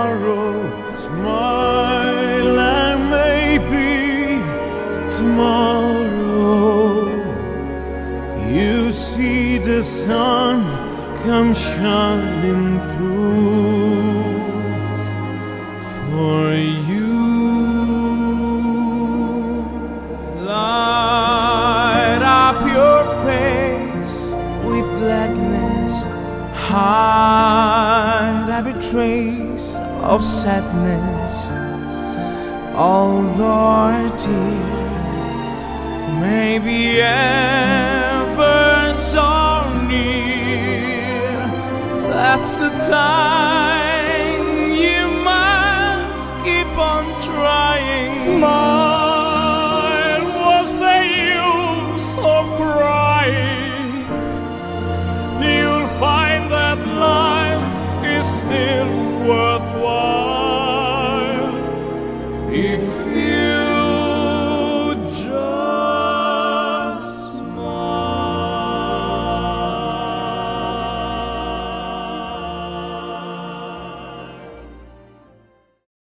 sorrow, smile and maybe tomorrow you see the sun come shining through for you. Light up your face with gladness, hide every trace of sadness, although our tears may be ever so near. That's the time you must keep on trying. Smile, what's the use of crying? You'll find that life is still worth fear.